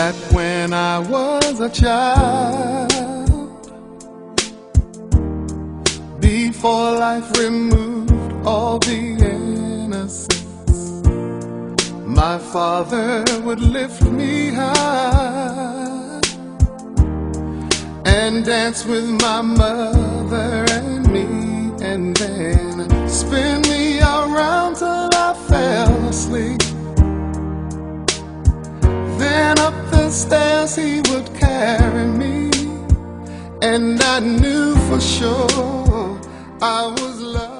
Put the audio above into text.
I was a child. Before life removed all the innocence, my father would lift me high and dance with my mother and me, and then spin the stairs he would carry me, and I knew for sure I was loved.